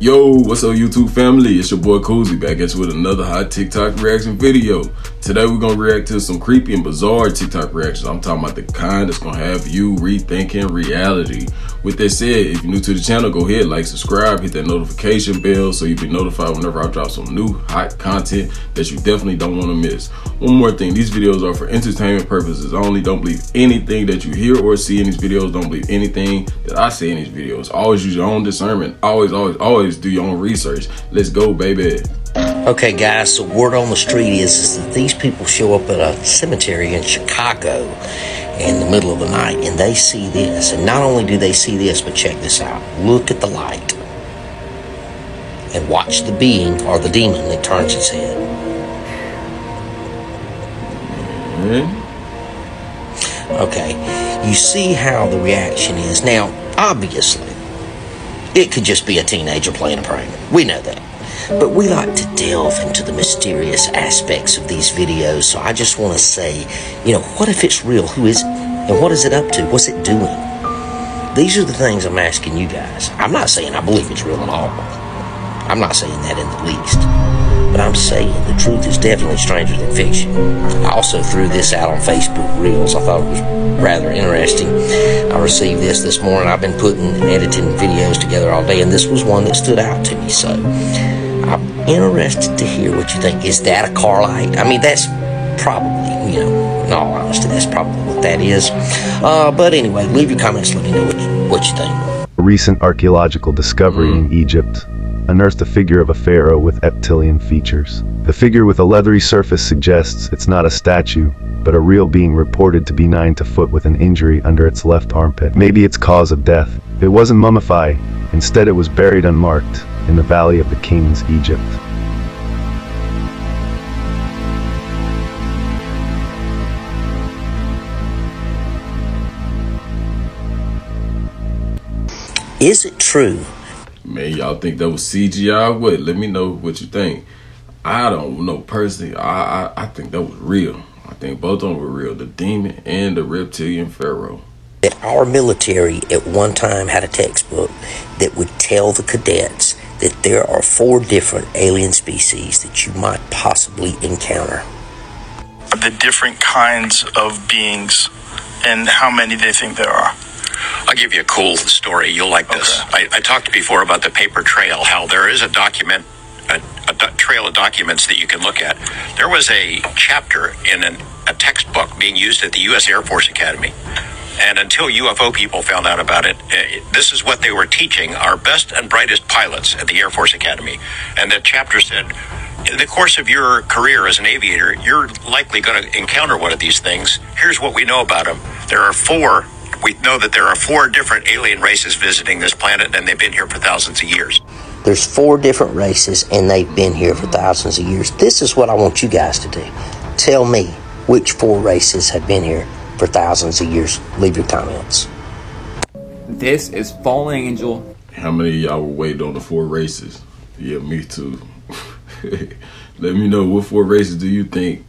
Yo, what's up YouTube family? It's your boy Coozie back at you with another hot TikTok reaction video. Today we're gonna react to some creepy and bizarre TikTok reactions. I'm talking about the kind that's gonna have you rethinking reality. With that said, if you're new to the channel, go ahead, like, subscribe, hit that notification bell so you'll be notified whenever I drop some new hot content that you definitely don't wanna miss. One more thing, these videos are for entertainment purposes only. Don't believe anything that you hear or see in these videos. Don't believe anything that I say in these videos. Always use your own discernment. Always, always, always do your own research. Let's go, baby. Okay, guys, so word on the street is, is that these people show up at a cemetery in Chicago in the middle of the night and they see this. And not only do they see this, but check this out. Look at the light and watch the being or the demon that turns its head. Hmm? Okay, you see how the reaction is. Now, obviously, it could just be a teenager playing a prank. We know that. But we like to delve into the mysterious aspects of these videos, so I just want to say, you know, what if it's real? Who is it? And what is it up to? What's it doing? These are the things I'm asking you guys. I'm not saying I believe it's real at all. I'm not saying that in the least. But I'm saying the truth is definitely stranger than fiction. I also threw this out on Facebook Reels. I thought it was rather interesting. I received this this morning. I've been putting and editing videos together all day, and this was one that stood out to me. So interested to hear what you think. Is that a car light? I mean, that's probably, you know, in all honesty, that's probably what that is. Uh, but anyway, leave your comments. Let me know what you, what you think. A recent archaeological discovery in Egypt unearthed a figure of a pharaoh with reptilian features. The figure with a leathery surface suggests it's not a statue, but a real being reported to be 9 to foot with an injury under its left armpit. Maybe its cause of death. It wasn't mummified, instead it was buried unmarked in the Valley of the Kings, Egypt. Is it true Man, y'all think that was CGI? What? Let me know what you think. I don't know personally. I, I I think that was real. I think both of them were real. The demon and the reptilian pharaoh. That our military at one time had a textbook that would tell the cadets that there are four different alien species that you might possibly encounter. The different kinds of beings and how many they think there are. I'll give you a cool story. You'll like this. I, I, talked before about the paper trail, how there is a document, a, a do- trail of documents that you can look at. There was a chapter in an, a textbook being used at the U.S. Air Force Academy. And until UFO people found out about it, it, this is what they were teaching our best and brightest pilots at the Air Force Academy. And that chapter said, in the course of your career as an aviator, you're likely going to encounter one of these things. Here's what we know about them. There are four we know that there are four different alien races visiting this planet, and they've been here for thousands of years. There's four different races, and they've been here for thousands of years. This is what I want you guys to do. Tell me which four races have been here for thousands of years. Leave your comments. This is Fallen Angel. How many of y'all were waiting on the four races? Yeah, me too. Let me know what four races do you think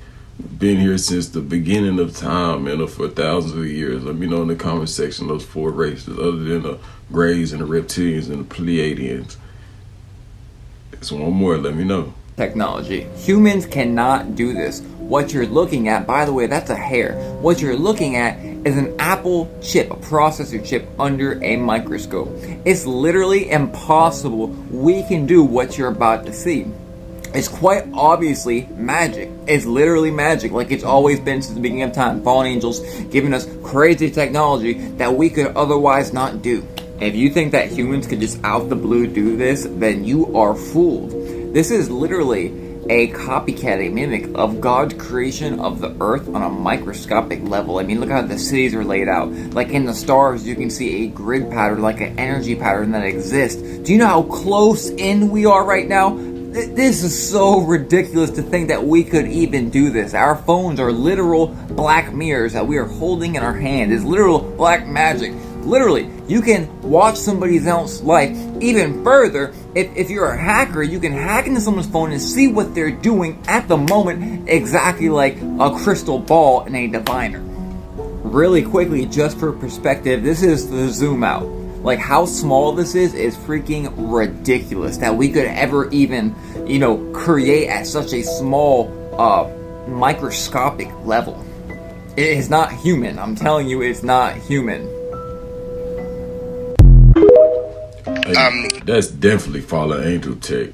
been here since the beginning of time and for thousands of years. Let me know in the comment section those four races, other than the Greys and the Reptilians and the Pleiadians. It's one more, let me know. Technology. Humans cannot do this. What you're looking at, by the way, that's a hair. What you're looking at is an Apple chip, a processor chip under a microscope. It's literally impossible we can do what you're about to see. It's quite obviously magic. It's literally magic, like it's always been since the beginning of time. Fallen angels giving us crazy technology that we could otherwise not do. If you think that humans could just out the blue do this, then you are fooled. This is literally a copycat, a mimic of God's creation of the earth on a microscopic level. I mean, look how the cities are laid out. Like in the stars, you can see a grid pattern, like an energy pattern that exists. Do you know how close in we are right now? This is so ridiculous to think that we could even do this. Our phones are literal black mirrors that we are holding in our hand. It's literal black magic. Literally, you can watch somebody else's life even further. If, if you're a hacker, you can hack into someone's phone and see what they're doing at the moment, exactly like a crystal ball in a diviner. Really quickly, just for perspective, this is the zoom out. Like how small this is is freaking ridiculous that we could ever even, you know, create at such a small, uh, microscopic level. It is not human. I'm telling you, it's not human. Hey, um, that's definitely fallen angel tech.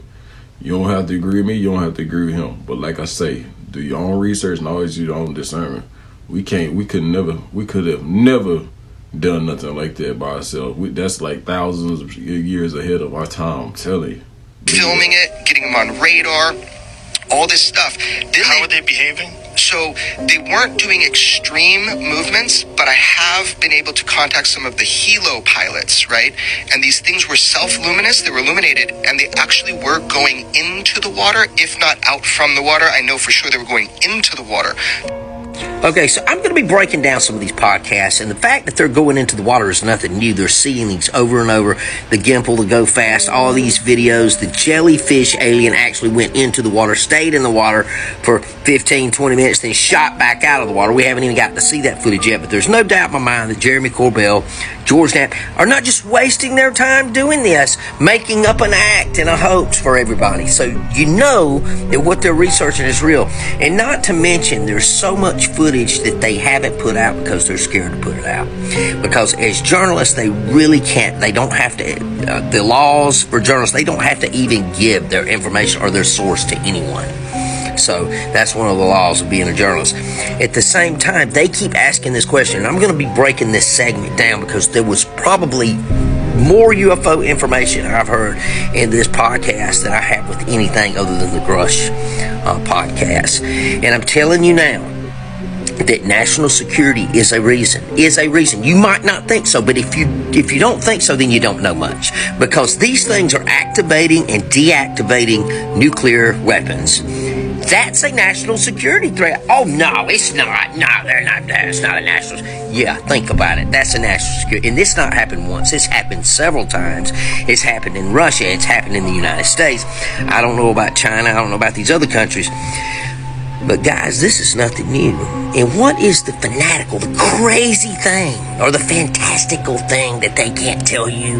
You don't have to agree with me. You don't have to agree with him. But like I say, do your own research and always do your own discernment. We can't. We could never. We could have never done nothing like that by ourselves. We, that's like thousands of years ahead of our time. I'm telling you. Filming it, getting them on radar, all this stuff. Then How they, are they behaving? So they weren't doing extreme movements, but I have been able to contact some of the Hilo pilots, right? And these things were self-luminous, they were illuminated, and they actually were going into the water, if not out from the water. I know for sure they were going into the water. Okay, so I'm going to be breaking down some of these podcasts, and the fact that they're going into the water is nothing new. They're seeing these over and over. The Gimbal, the Go Fast, all these videos. The jellyfish alien actually went into the water, stayed in the water for 15, 20 minutes, then shot back out of the water. We haven't even got to see that footage yet, but there's no doubt in my mind that Jeremy Corbell, George Knapp are not just wasting their time doing this, making up an act and a hoax for everybody. So you know that what they're researching is real. And not to mention, there's so much footage that they haven't put out because they're scared to put it out. Because as journalists, they really can't, they don't have to, uh, the laws for journalists, they don't have to even give their information or their source to anyone. So that's one of the laws of being a journalist. At the same time, they keep asking this question. I'm going to be breaking this segment down because there was probably more UFO information I've heard in this podcast than I have with anything other than the Grusch uh, podcast. And I'm telling you now, that national security is a reason is a reason you might not think so but if you if you don't think so then you don't know much because these things are activating and deactivating nuclear weapons that's a national security threat. Oh no, it's not. No, they're not. That's not a national. Yeah, think about it. That's a national security, and this not happened once. It's happened several times. It's happened in Russia. It's happened in the United States. I don't know about China. I don't know about these other countries. But guys, this is nothing new. And what is the fanatical, the crazy thing, or the fantastical thing that they can't tell you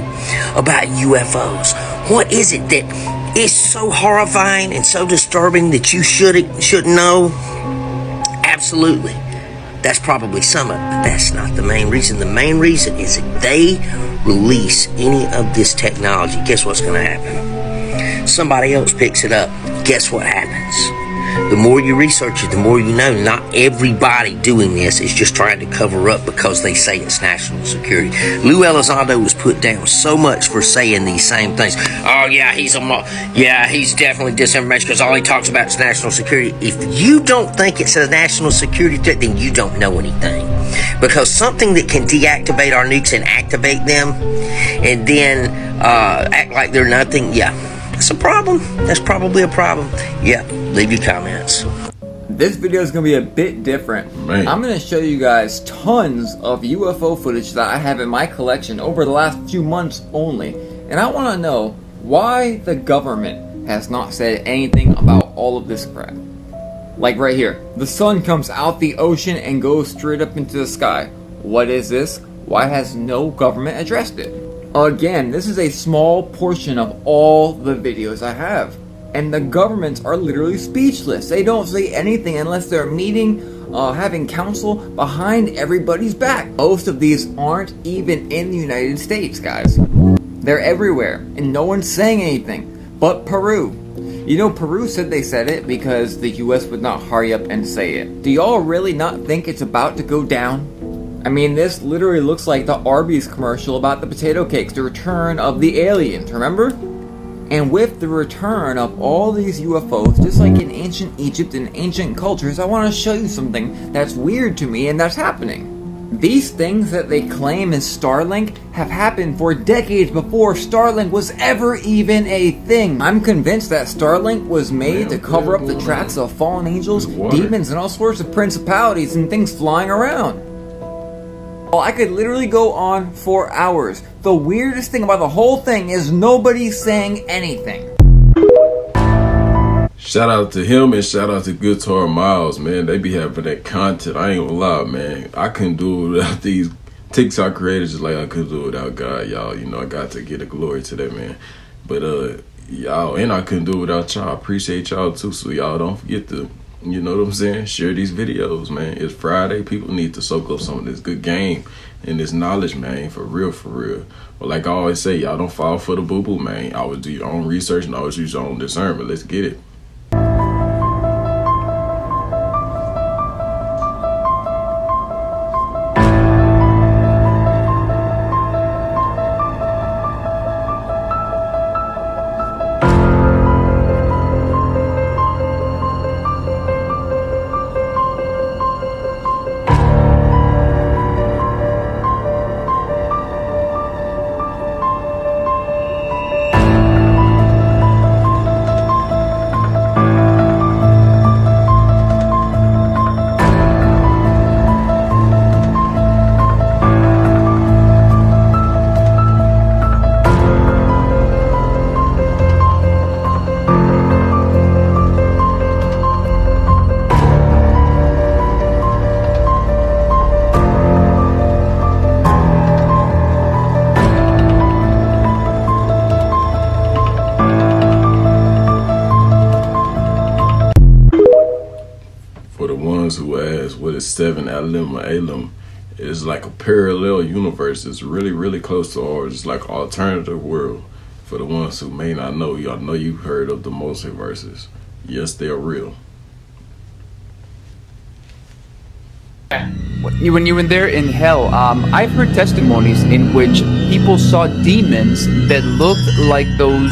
about UFOs? What is it that is so horrifying and so disturbing that you should should know? Absolutely. That's probably some of it, but that's not the main reason. The main reason is if they release any of this technology, guess what's going to happen? Somebody else picks it up. Guess what happens? The more you research it, the more you know. Not everybody doing this is just trying to cover up because they say it's national security. Lou Elizondo was put down so much for saying these same things. Oh yeah, he's a yeah, he's definitely disinformation because all he talks about is national security. If you don't think it's a national security threat, then you don't know anything. Because something that can deactivate our nukes and activate them, and then uh, act like they're nothing, yeah that's a problem. That's probably a problem. Yeah, leave your comments. This video is going to be a bit different. Man. I'm going to show you guys tons of UFO footage that I have in my collection over the last few months only. And I want to know why the government has not said anything about all of this crap. Like right here, the sun comes out the ocean and goes straight up into the sky. What is this? Why has no government addressed it? Again, this is a small portion of all the videos I have. And the governments are literally speechless. They don't say anything unless they're meeting, uh, having counsel behind everybody's back. Most of these aren't even in the United States, guys. They're everywhere, and no one's saying anything. But Peru. You know, Peru said they said it because the US would not hurry up and say it. Do y'all really not think it's about to go down? I mean, this literally looks like the Arby's commercial about the potato cakes, the return of the aliens, remember? And with the return of all these UFOs, just like in ancient Egypt and ancient cultures, I want to show you something that's weird to me and that's happening. These things that they claim is Starlink have happened for decades before Starlink was ever even a thing. I'm convinced that Starlink was made to cover up the tracks of fallen angels, demons, and all sorts of principalities and things flying around. Well, I could literally go on for hours. The weirdest thing about the whole thing is nobody's saying anything. Shout out to him and shout out to Guitar Miles, man. They be having that content. I ain't gonna lie, man. I couldn't do it without these TikTok creators just like I couldn't do it without God, y'all. You know, I got to get the glory to that man. But uh y'all and I couldn't do it without y'all. Appreciate y'all too. So y'all don't forget to you know what I'm saying? Share these videos, man. It's Friday. People need to soak up some of this good game and this knowledge, man. For real, for real. But like I always say, y'all don't fall for the boo boo, man. I always do your own research and always use your own discernment. Let's get it. Seven Elim or Elim is like a parallel universe. It's really, really close to ours. It's like alternative world. For the ones who may not know, y'all know you've heard of the multiverses. Yes, they're real. When you were there in hell, um, I've heard testimonies in which people saw demons that looked like those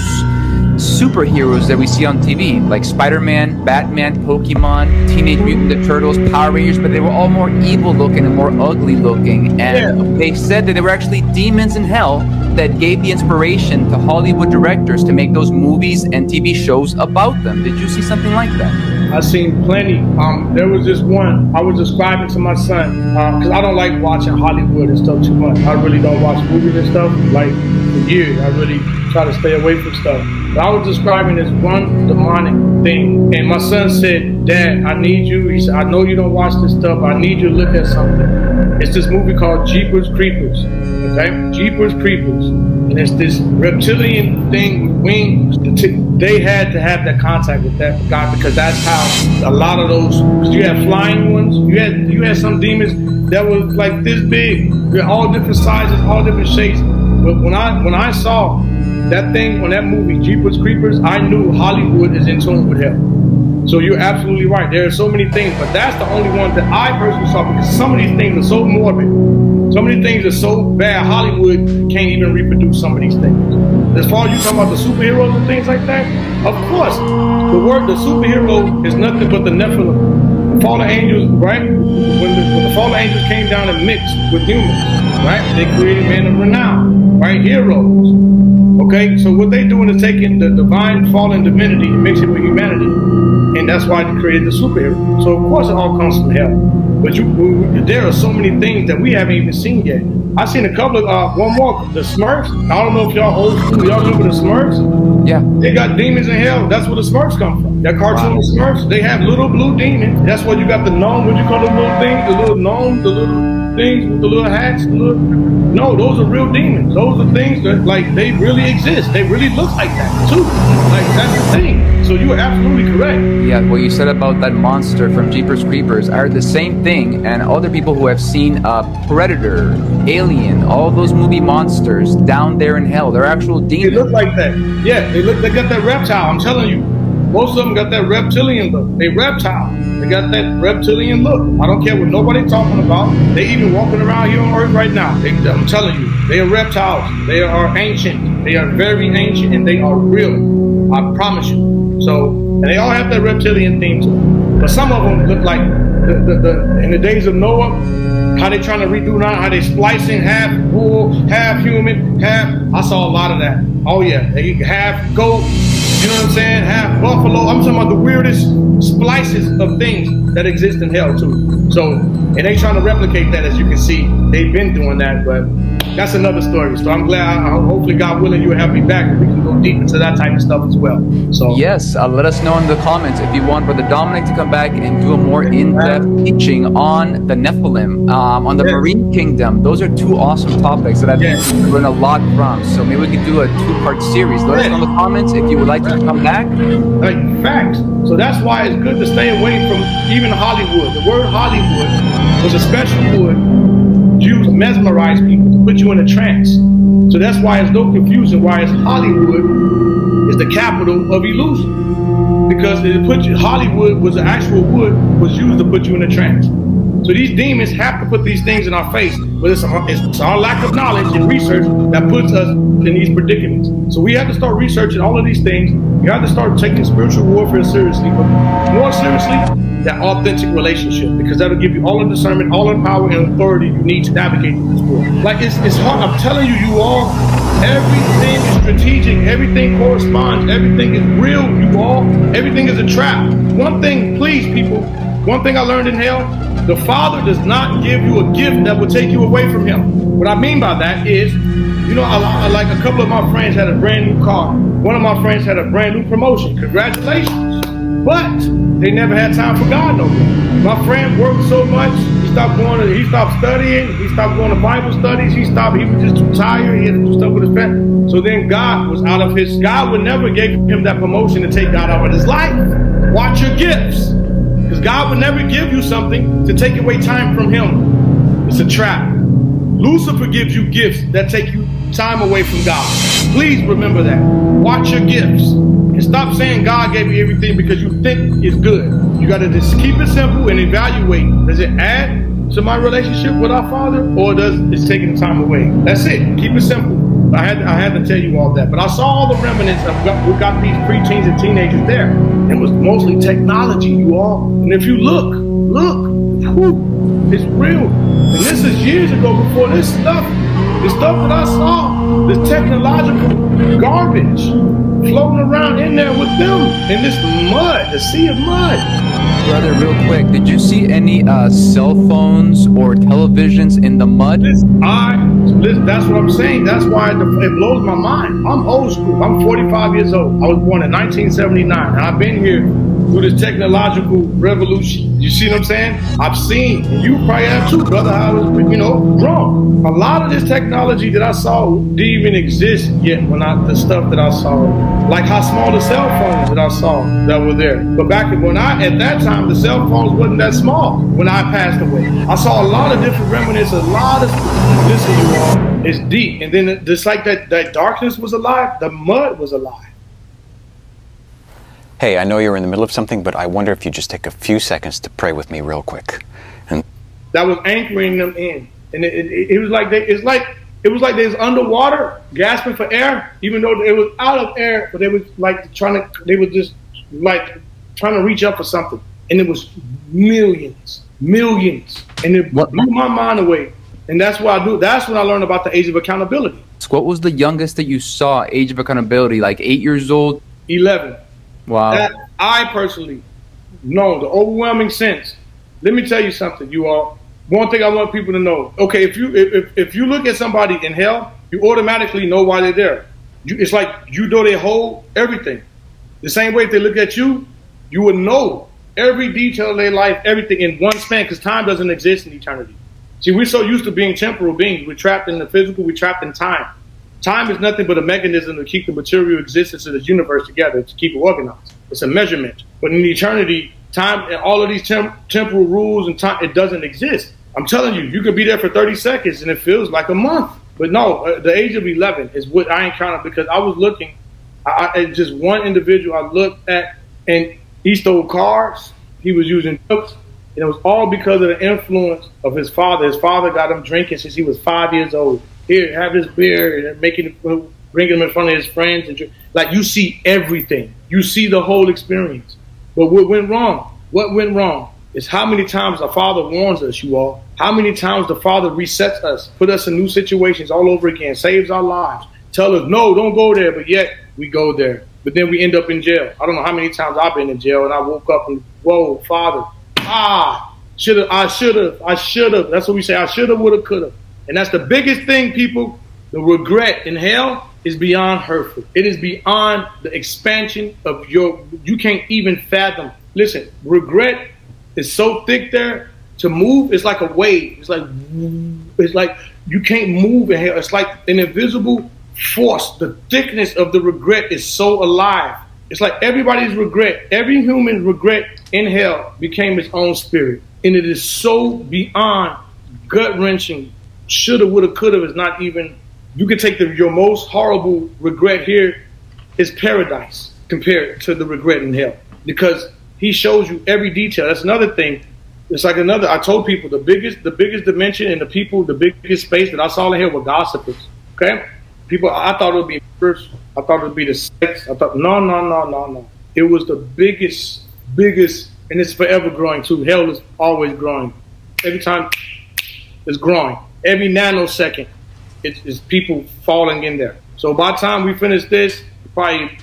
superheroes that we see on TV, like Spider-Man, Batman, Pokemon, Teenage Mutant the Turtles, Power Rangers, but they were all more evil looking and more ugly looking. And yeah. they said that they were actually demons in hell that gave the inspiration to Hollywood directors to make those movies and TV shows about them. Did you see something like that? I've seen plenty. Um, there was this one I was describing to my son because um, I don't like watching Hollywood and stuff too much. I really don't watch movies and stuff like for years. I really try to stay away from stuff. But I was describing this one demonic thing. And my son said, Dad, I need you. He said, I know you don't watch this stuff. I need you to look at something. It's this movie called Jeepers Creepers. Okay? Jeepers Creepers. And it's this reptilian thing with wings. They had to have that contact with that guy because that's how a lot of those, you had flying ones, you had you had some demons that were like this big. They're all different sizes, all different shapes. But when I when I saw that thing on that movie, Jeepers Creepers, I knew Hollywood is in tune with hell. So you're absolutely right. There are so many things, but that's the only one that I personally saw because some of these things are so morbid. Some of these things are so bad, Hollywood can't even reproduce some of these things. As far as you talking about the superheroes and things like that, of course, the word the superhero is nothing but the Nephilim. The fallen angels, right? When the, when the fallen angels came down and mixed with humans, right? They created men of renown, right? Heroes. Okay, so what they're doing is taking the divine fallen divinity and mixing it with humanity. And that's why they created the superhero. So of course it all comes from hell. But you, there are so many things that we haven't even seen yet. I've seen a couple of, uh, one more, the Smurfs. I don't know if y'all old school, y'all remember the Smurfs? Yeah. They got demons in hell. That's where the Smurfs come from. That cartoon wow. Smurfs, they have little blue demons. That's why you got the gnome, what you call the little things? The little gnome, the little things with the little hats. The little... No, those are real demons. Those are things that like they really exist. They really look like that too. Like that's the thing. So you are absolutely correct. Yeah, what you said about that monster from Jeepers Creepers are the same thing, and other people who have seen uh, Predator, Alien, all those movie monsters down there in hell, they're actual demons. They look like that. Yeah, they look. They got that reptile. I'm telling you. Most of them got that reptilian look. They reptile. They got that reptilian look. I don't care what nobody talking about. They even walking around here on Earth right now. They, I'm telling you, they are reptiles. They are ancient. They are very ancient and they are real. I promise you. So, and they all have that reptilian theme to them. But some of them look like the, the, the in the days of Noah, how they trying to redo now, how they splicing half bull, half human, half. I saw a lot of that. Oh yeah, they half goat, you know what I'm saying? Half buffalo. I'm talking about the weirdest splices of things. That exists in hell too. So, and they trying to replicate that, as you can see. They've been doing that, but that's another story. So I'm glad. I, hopefully, God willing, you will have me back, and we can go deep into that type of stuff as well. So yes, uh, let us know in the comments if you want Brother Dominic to come back and do a more in-depth teaching on the Nephilim, um, on the Marine Kingdom. Those are two awesome topics that I've yes. we learn a lot from. So maybe we could do a two-part series. Let us know in the comments if you would like to come back. Like facts. So that's why it's good to stay away from even Hollywood. The word Hollywood was a special word used to mesmerize people, to put you in a trance. So that's why it's no confusion why it's Hollywood is the capital of illusion. Because it put you, Hollywood was the actual wood was used to put you in a trance. So these demons have to put these things in our face, but it's our, it's our lack of knowledge and research that puts us in these predicaments. So we have to start researching all of these things. You have to start taking spiritual warfare seriously, but more seriously, that authentic relationship, because that'll give you all the discernment, all the power and authority you need to navigate this world. Like it's, it's hard. I'm telling you, you all, everything is strategic, everything corresponds, everything is real, you all. Everything is a trap. One thing, please, people, one thing I learned in hell, the Father does not give you a gift that will take you away from Him. What I mean by that is, you know, I, like a couple of my friends had a brand new car. One of my friends had a brand new promotion. Congratulations. But they never had time for God no more. My friend worked so much, he stopped going to, he stopped studying, he stopped going to Bible studies, he stopped, he was just too tired, he had to do stuff with his family. So then God was out of his, God would never give him that promotion to take God out of his life. Watch your gifts. Because God will never give you something to take away time from Him. It's a trap. Lucifer gives you gifts that take you time away from God. Please remember that. Watch your gifts. And stop saying God gave you everything because you think it's good. You got to just keep it simple and evaluate. Does it add to my relationship with our Father or does it taking time away? That's it. Keep it simple. I had I had to tell you all that. But I saw all the remnants of we got these preteens and teenagers there. It was mostly technology, you all. And if you look, look, whew, it's real. And this is years ago before this stuff, the stuff that I saw, this technological garbage floating around in there with them in this mud, the sea of mud brother, real quick, did you see any uh, cell phones or televisions in the mud? Listen, I, listen, that's what I'm saying. That's why it, it blows my mind. I'm old school. I'm 45 years old. I was born in 1979. And I've been here through this technological revolution. You see what I'm saying? I've seen, and you probably have too, brother, how you know, grown. A lot of this technology that I saw didn't even exist yet when I, the stuff that I saw, like how small the cell phones that I saw that were there. But back when I, at that time, the cell phones wasn't that small when I passed away. I saw a lot of different remnants, a lot of, listen, you all, it's deep. And then just like that, that darkness was alive, the mud was alive. Hey, I know you're in the middle of something, but I wonder if you just take a few seconds to pray with me real quick. And that was anchoring them in, and it, it, it was like they, it's like it was like they was underwater, gasping for air, even though it was out of air, but they was like trying to, they were just like trying to reach up for something, and it was millions, millions, and it what? blew my mind away. And that's what I do. That's when I learned about the age of accountability. So what was the youngest that you saw age of accountability? Like eight years old? Eleven. Wow. That I personally know the overwhelming sense. Let me tell you something, you all. One thing I want people to know. Okay, if you if, if you look at somebody in hell, you automatically know why they're there. You, it's like you know their whole everything. The same way if they look at you, you would know every detail of their life, everything in one span, because time doesn't exist in eternity. See, we're so used to being temporal beings. We're trapped in the physical, we're trapped in time. Time is nothing but a mechanism to keep the material existence of this universe together, to keep it organized. It's a measurement. But in eternity, time and all of these temp- temporal rules and time, it doesn't exist. I'm telling you, you could be there for 30 seconds and it feels like a month. But no, uh, the age of 11 is what I encountered because I was looking I, at just one individual I looked at, and he stole cars. He was using drugs. And it was all because of the influence of his father. His father got him drinking since he was five years old here, have this beer, and making bringing him in front of his friends, and like you see everything, you see the whole experience. But what went wrong? What went wrong is how many times the Father warns us, you all. How many times the Father resets us, put us in new situations all over again, saves our lives, tell us no, don't go there, but yet we go there. But then we end up in jail. I don't know how many times I've been in jail, and I woke up and whoa, Father, ah, should have, I should have, I should have. That's what we say. I should have, would have, could have. And that's the biggest thing, people. The regret in hell is beyond hurtful. It is beyond the expansion of your. You can't even fathom. Listen, regret is so thick there. To move, it's like a wave. It's like it's like you can't move in hell. It's like an invisible force. The thickness of the regret is so alive. It's like everybody's regret, every human regret in hell became its own spirit. And it is so beyond gut wrenching. Shoulda, woulda, coulda is not even, you can take the, your most horrible regret here is paradise compared to the regret in hell because he shows you every detail. That's another thing. It's like another, I told people the biggest, the biggest dimension and the people, the biggest space that I saw in here were gossipers. Okay. People, I thought it would be first. I thought it would be the sex. I thought, no, no, no, no, no. It was the biggest, biggest, and it's forever growing too. Hell is always growing. Every time it's growing. Every nanosecond, it's, it's people falling in there. So by the time we finish this, probably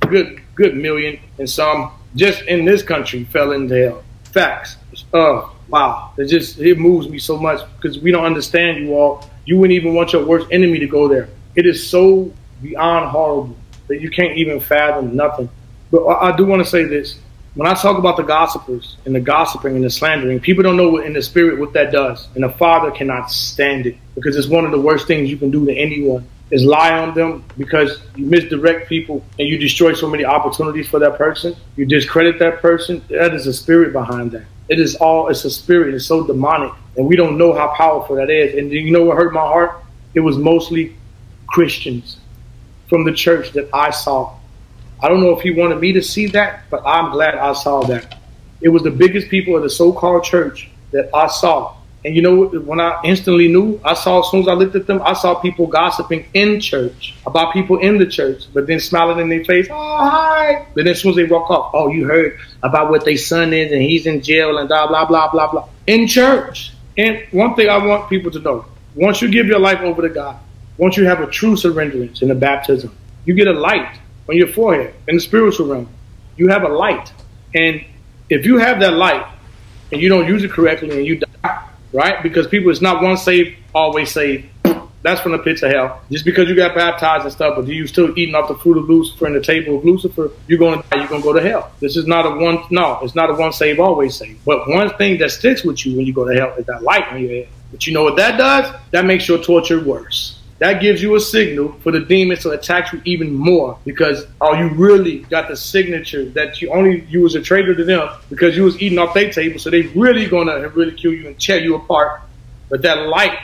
good, good million and some just in this country fell into hell. Facts. Oh, wow. It just, it moves me so much because we don't understand you all. You wouldn't even want your worst enemy to go there. It is so beyond horrible that you can't even fathom nothing. But I do want to say this. When I talk about the gossipers and the gossiping and the slandering, people don't know what in the spirit what that does. And a father cannot stand it because it's one of the worst things you can do to anyone is lie on them because you misdirect people and you destroy so many opportunities for that person. You discredit that person. That is a spirit behind that. It is all, it's a spirit. It's so demonic. And we don't know how powerful that is. And you know what hurt my heart? It was mostly Christians from the church that I saw. I don't know if he wanted me to see that, but I'm glad I saw that. It was the biggest people of the so-called church that I saw. And you know, when I instantly knew, I saw as soon as I looked at them, I saw people gossiping in church about people in the church, but then smiling in their face, oh, hi. But then as soon as they walk off, oh, you heard about what their son is and he's in jail and blah, blah, blah, blah, blah. In church. And one thing I want people to know, once you give your life over to God, once you have a true surrenderance in the baptism, you get a light on your forehead in the spiritual realm. You have a light. And if you have that light and you don't use it correctly and you die, right? Because people, it's not one saved, always saved. That's from the pits of hell. Just because you got baptized and stuff, but you still eating off the fruit of Lucifer and the table of Lucifer, you're going to die. You're going to go to hell. This is not a one. No, it's not a one save, always save. But one thing that sticks with you when you go to hell is that light on your head. But you know what that does? That makes your torture worse that gives you a signal for the demons to attack you even more because oh you really got the signature that you only you was a traitor to them because you was eating off their table so they really gonna really kill you and tear you apart. But that light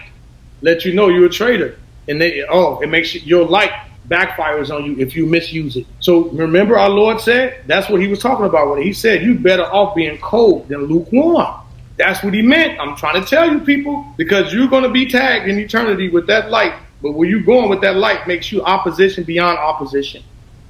let you know you're a traitor. And they oh it makes you, your light backfires on you if you misuse it. So remember our lord said that's what he was talking about when he said you better off being cold than lukewarm. That's what he meant. I'm trying to tell you people because you're going to be tagged in eternity with that light but where you going with that light makes you opposition beyond opposition.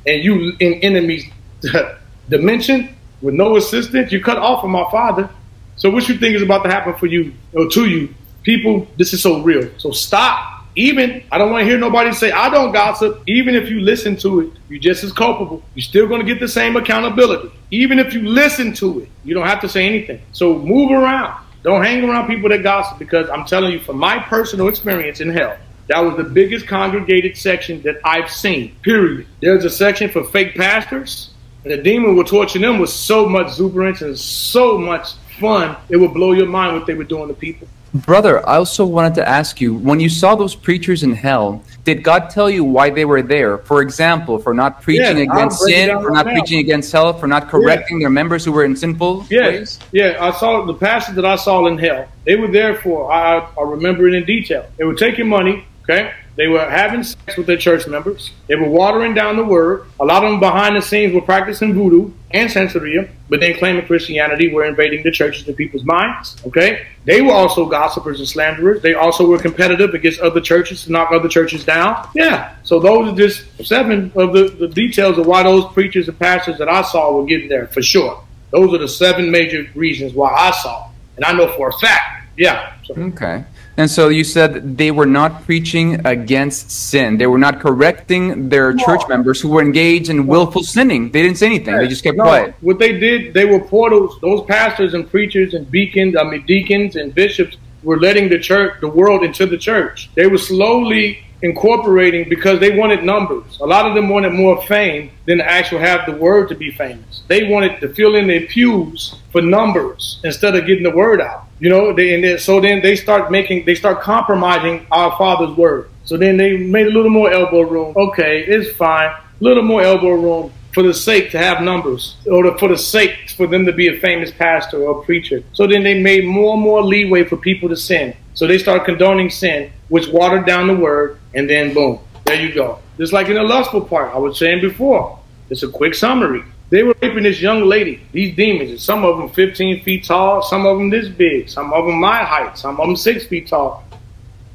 And you in enemies dimension with no assistance, you cut off from my Father. So what you think is about to happen for you or to you? People, this is so real. So stop. Even I don't want to hear nobody say I don't gossip. Even if you listen to it, you're just as culpable. You're still going to get the same accountability. Even if you listen to it, you don't have to say anything. So move around. Don't hang around people that gossip because I'm telling you from my personal experience in hell, that was the biggest congregated section that I've seen, period. There's a section for fake pastors, and the demon will torture them with so much exuberance and so much fun, it would blow your mind what they were doing to people. Brother, I also wanted to ask you when you saw those preachers in hell, did God tell you why they were there? For example, for not preaching yeah, against sin, for not preaching against hell, for not correcting yeah. their members who were in sinful yeah. ways? Yeah, I saw the pastors that I saw in hell. They were there for, I, I remember it in detail. They were taking money Okay? They were having sex with their church members. They were watering down the word. A lot of them behind the scenes were practicing voodoo and Santeria, but then claiming Christianity were invading the churches and people's minds. Okay? They were also gossipers and slanderers. They also were competitive against other churches to knock other churches down. Yeah. So those are just seven of the, the details of why those preachers and pastors that I saw were getting there, for sure. Those are the seven major reasons why I saw. And I know for a fact. Yeah. So. Okay. And so you said they were not preaching against sin. They were not correcting their No. church members who were engaged in willful sinning. They didn't say anything. They just kept No, quiet. What they did, they were portals. Those pastors and preachers and beacons, I mean deacons and bishops were letting the church, the world into the church. They were slowly incorporating because they wanted numbers. A lot of them wanted more fame than to actually have the word to be famous. They wanted to fill in their pews for numbers instead of getting the word out. You know, they, and then, so then they start making, they start compromising our Father's word. So then they made a little more elbow room. Okay, it's fine. A little more elbow room for the sake to have numbers, or to, for the sake for them to be a famous pastor or preacher. So then they made more and more leeway for people to sin. So they start condoning sin, which watered down the word, and then boom, there you go. Just like in the lustful part I was saying before. It's a quick summary. They were raping this young lady, these demons, and some of them 15 feet tall, some of them this big, some of them my height, some of them six feet tall.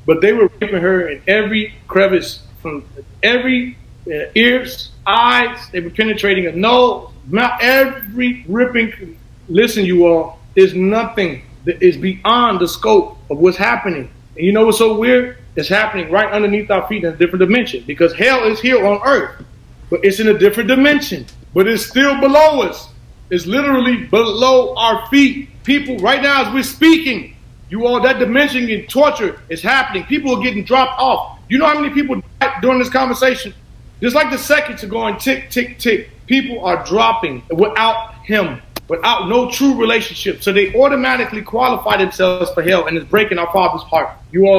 But they were raping her in every crevice, from every uh, ears, eyes. They were penetrating her nose, mouth, every ripping. Listen, you all, there's nothing that is beyond the scope of what's happening. And you know what's so weird? It's happening right underneath our feet in a different dimension because hell is here on earth, but it's in a different dimension. But it's still below us. It's literally below our feet. People, right now, as we're speaking, you all, that dimension and torture is happening. People are getting dropped off. You know how many people died during this conversation? Just like the seconds are going tick, tick, tick. People are dropping without him, without no true relationship. So they automatically qualify themselves for hell, and it's breaking our Father's heart. You all.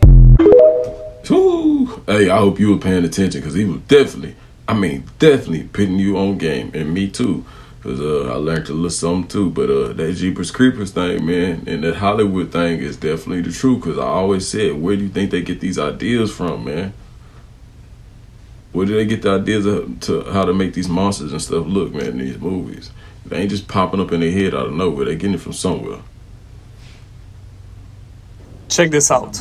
Hey, I hope you were paying attention because he was definitely, I mean, definitely putting you on game, and me too. Cause uh, I learned a little something too, but uh, that Jeepers Creepers thing, man, and that Hollywood thing is definitely the truth. Cause I always said, where do you think they get these ideas from, man? Where do they get the ideas of, to how to make these monsters and stuff look, man, in these movies? They ain't just popping up in their head out of nowhere. They getting it from somewhere. Check this out.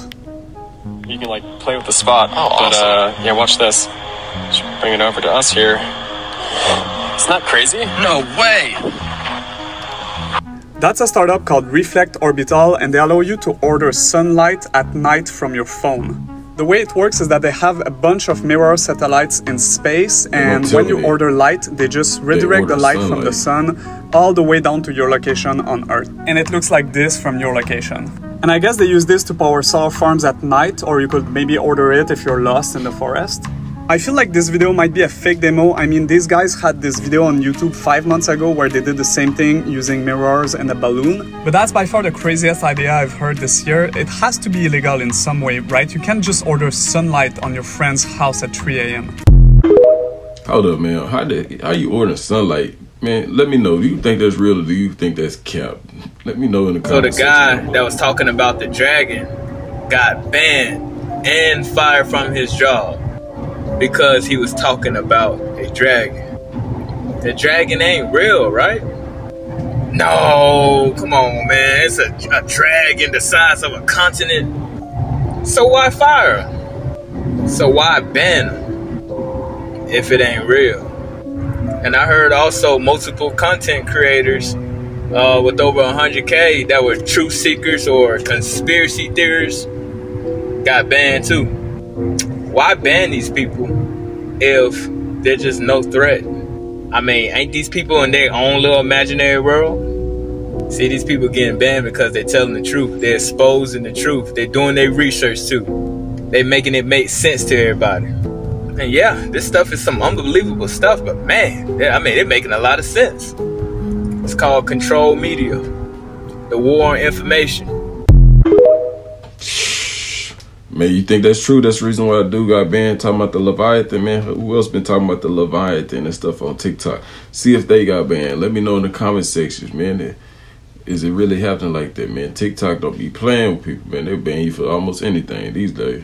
You can like play with the spot. oh, but uh yeah, watch this. Just bring it over to us here. Isn't that crazy? No way! That's a startup called Reflect Orbital, and they allow you to order sunlight at night from your phone. The way it works is that they have a bunch of mirror satellites in space, and when you order light, they just redirect the order light from the sun all the way down to your location on Earth. And it looks like this from your location. And I guess they use this to power solar farms at night, or you could maybe order it if you're lost in the forest. I feel like this video might be a fake demo. I mean, these guys had this video on YouTube five months ago where they did the same thing using mirrors and a balloon. But that's by far the craziest idea I've heard this year. It has to be illegal in some way, right? You can't just order sunlight on your friend's house at 3 a.m. Hold up, man. How did how you ordering sunlight? Man, let me know. Do you think that's real or do you think that's cap? Let me know in the comments. So the guy that was talking about the dragon got banned and fired from his job because he was talking about a dragon. The dragon ain't real, right? No, come on, man. It's a, a dragon the size of a continent. So why fire him? So why ban him if it ain't real? And I heard also multiple content creators uh, with over 100k that were truth seekers or conspiracy theorists got banned too. Why ban these people if they're just no threat? I mean, ain't these people in their own little imaginary world? See, these people getting banned because they're telling the truth. They're exposing the truth. They're doing their research too. They're making it make sense to everybody. And yeah, this stuff is some unbelievable stuff, but man, I mean, they're making a lot of sense. It's called control media, the war on information. Man, you think that's true? That's the reason why I do got banned talking about the Leviathan, man. Who else been talking about the Leviathan and stuff on TikTok? See if they got banned. Let me know in the comment sections, man. Is it really happening like that, man? TikTok don't be playing with people, man. They ban you for almost anything these days.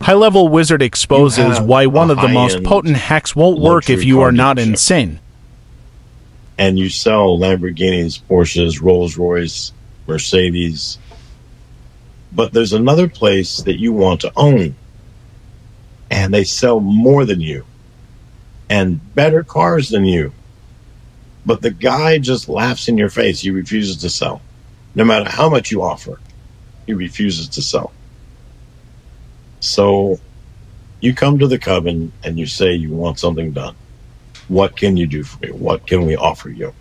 High Level Wizard exposes why one of the most potent hacks won't work if you are not dealership. insane. and you sell Lamborghinis, Porsches, Rolls Royce, Mercedes. But there's another place that you want to own, and they sell more than you and better cars than you. But the guy just laughs in your face. He refuses to sell, no matter how much you offer. he refuses to sell. So you come to the coven and you say you want something done. What can you do for me? What can we offer you?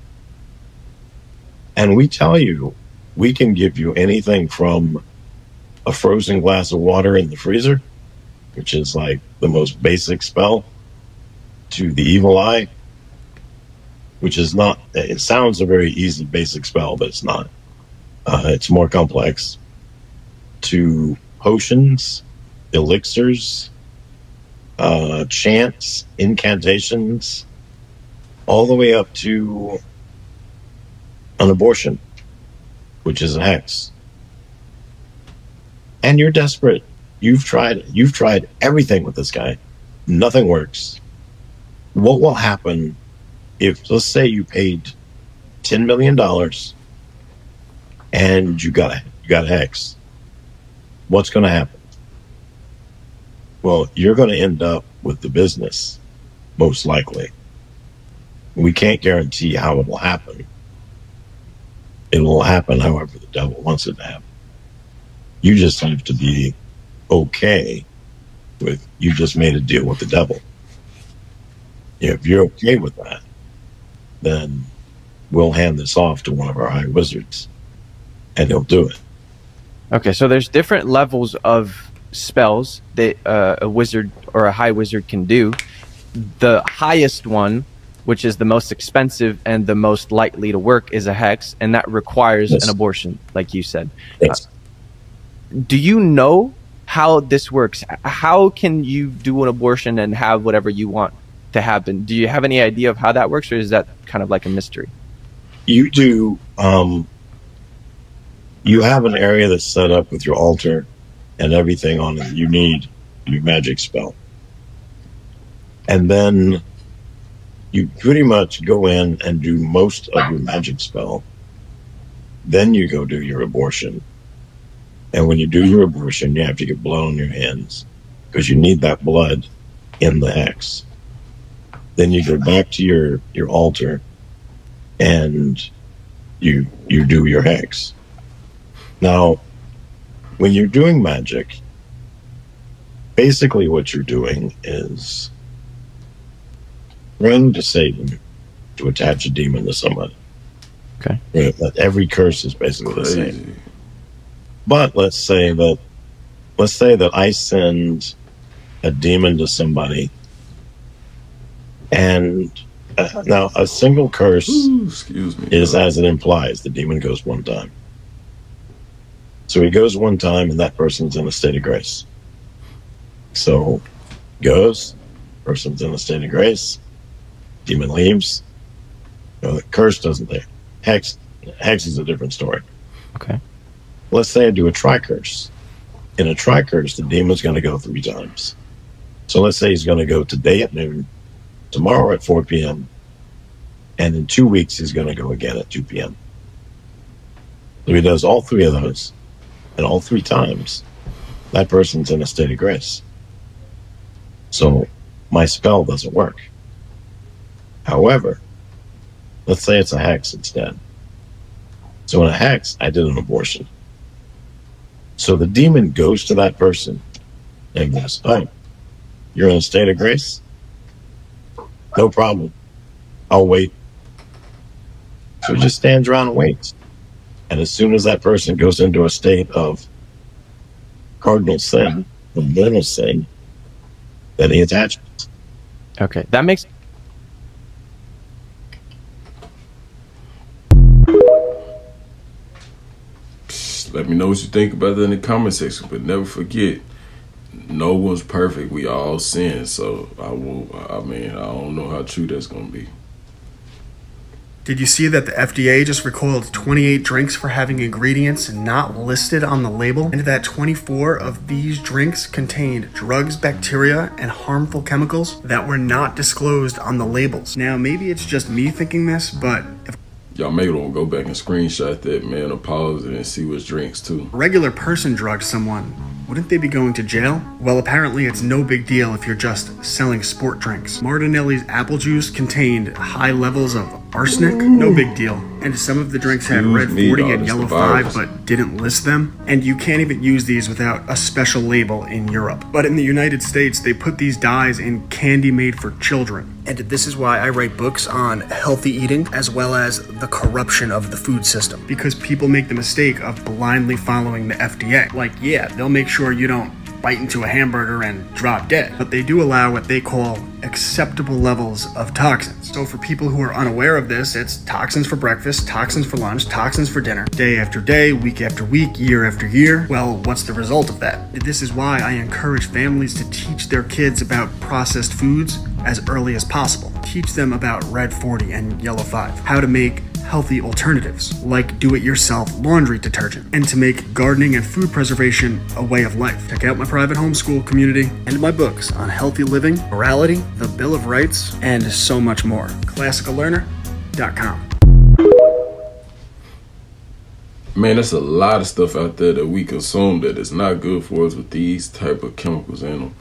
And we tell you we can give you anything from a frozen glass of water in the freezer, which is like the most basic spell, to the evil eye, which is not, it sounds a very easy basic spell, but it's not. Uh, it's more complex, to potions, elixirs, uh, chants, incantations, all the way up to an abortion, which is a hex. And you're desperate. You've tried you've tried everything with this guy. Nothing works. What will happen if let's say you paid ten million dollars and you got a you got hex? What's gonna happen? Well, you're gonna end up with the business, most likely. We can't guarantee how it will happen. It will happen however the devil wants it to happen. You just have to be okay with you just made a deal with the devil. If you're okay with that, then we'll hand this off to one of our high wizards and he'll do it. Okay, so there's different levels of spells that uh, a wizard or a high wizard can do. The highest one, which is the most expensive and the most likely to work, is a hex, and that requires Yes. an abortion, like you said. Yes. Uh, do you know how this works? How can you do an abortion and have whatever you want to happen? Do you have any idea of how that works, or is that kind of like a mystery? You do um you have an area that's set up with your altar and everything on it you need your magic spell. And then you pretty much go in and do most of your magic spell. Then you go do your abortion. And when you do your abortion, you have to get blood on your hands because you need that blood in the hex. Then you go back to your, your altar and you you do your hex. Now, when you're doing magic, basically what you're doing is praying to Satan to attach a demon to someone. Okay. Every curse is basically the same. But let's say that let's say that I send a demon to somebody and uh, now a single curse excuse me is as it implies the demon goes one time. So he goes one time and that person's in a state of grace. So goes person's in a state of grace demon leaves you know, the curse doesn't there hex hex is a different story. Okay. Let's say i do a tri curse in a tri curse the demon's going to go three times so let's say he's going to go today at noon tomorrow at 4 p.m and in two weeks he's going to go again at 2 p.m. So he does all three of those, and all three times, that person's in a state of grace. So my spell doesn't work. However, let's say it's a hex instead. So in a hex, I did an abortion. So the demon goes to that person and goes, "Oh, you're in a state of grace. No problem. I'll wait." So he just stands around and waits. And as soon as that person goes into a state of cardinal sin, or mortal sin, then he attaches. Okay, that makes Let me know what you think about that in the comment section. But never forget, no one's perfect. We all sin. So I will. I mean, I don't know how true that's gonna be. Did you see that the FDA just recoiled 28 drinks for having ingredients not listed on the label? And that 24 of these drinks contained drugs, bacteria, and harmful chemicals that were not disclosed on the labels. Now, maybe it's just me thinking this, but if Y'all may want to go back and screenshot that man or pause it and see which drinks too. a regular person drugged someone, wouldn't they be going to jail? Well, apparently it's no big deal if you're just selling sport drinks. Martinelli's apple juice contained high levels of arsenic, no big deal. And some of the drinks had Excuse red me, 40 and yellow 5 but didn't list them. And you can't even use these without a special label in Europe. But in the United States, they put these dyes in candy made for children. And this is why I write books on healthy eating as well as the corruption of the food system. Because people make the mistake of blindly following the FDA. Like, yeah, they'll make sure you don't bite into a hamburger and drop dead. But they do allow what they call acceptable levels of toxins. So for people who are unaware of this, it's toxins for breakfast, toxins for lunch, toxins for dinner, day after day, week after week, year after year. Well, what's the result of that? This is why I encourage families to teach their kids about processed foods as early as possible. Teach them about red 40 and yellow 5, how to make healthy alternatives like do it yourself laundry detergent, and to make gardening and food preservation a way of life. Check out my private homeschool community and my books on healthy living, morality, the Bill of Rights, and so much more. ClassicalLearner.com. Man, there's a lot of stuff out there that we consume that is not good for us with these type of chemicals in them.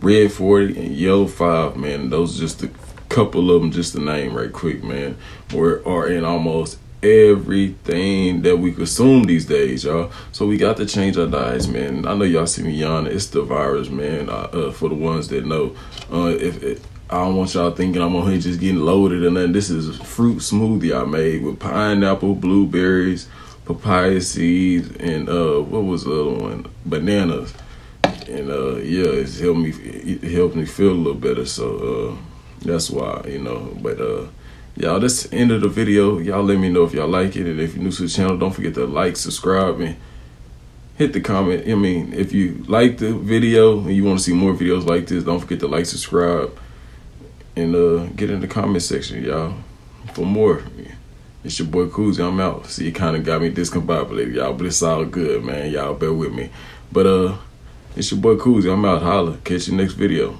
Red 40 and yellow 5, man, those just a couple of them, just the name right quick, man, were, are in almost everything that we consume these days, y'all. So we got to change our diets, man. I know y'all see me yawning. It's the virus, man. Uh, for the ones that know, uh, if it, I don't want y'all thinking I'm on here just getting loaded and then this is fruit smoothie I made with pineapple, blueberries, papaya seeds, and uh, what was the other one? Bananas. And uh, yeah, it's helped me. It helped me feel a little better. So uh, that's why you know. But uh, y'all, that's the end of the video. Y'all let me know if y'all like it, and if you're new to the channel, don't forget to like, subscribe, and hit the comment. I mean, if you like the video and you want to see more videos like this, don't forget to like, subscribe, and uh, get in the comment section, y'all, for more. It's your boy Coozie. I'm out. See, you kind of got me discombobulated, y'all, but it's all good, man. Y'all bear with me. But uh, it's your boy Coozie. I'm out. Holla. Catch you next video.